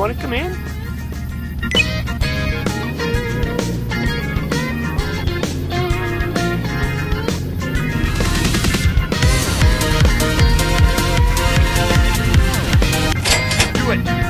want to come in? Do it.